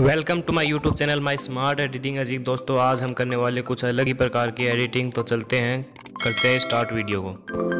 Welcome to my YouTube channel my smart editing अजीब दोस्तों, आज हम करने वाले कुछ अलग ही प्रकार की एडिटिंग तो चलते हैं, करते हैं स्टार्ट वीडियो को।